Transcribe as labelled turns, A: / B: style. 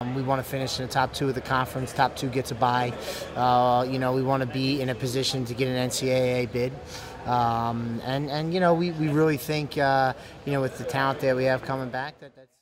A: Um, we want to finish in the top two of the conference. Top two gets a bye. Uh, you know, we want to be in a position to get an NCAA bid. Um, and, and, you know, we, we really think, uh, you know, with the talent that we have coming back, that that's.